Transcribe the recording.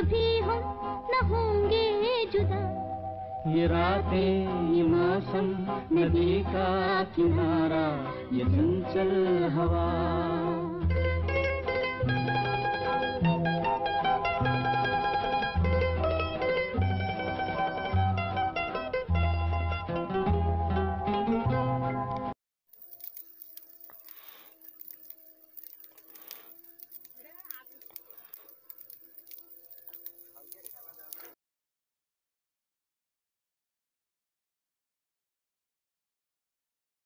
कभी हम न होंगे जुदा। ये रातें ये मौसम नदी का किनारा ये चंचल हवा।